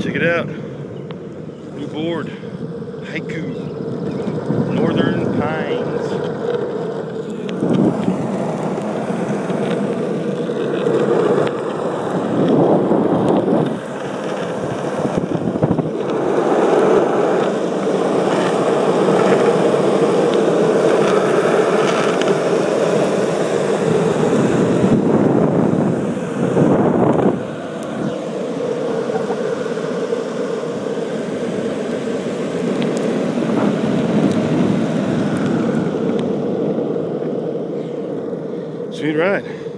Check it out. New board. Haiku. Sweet ride.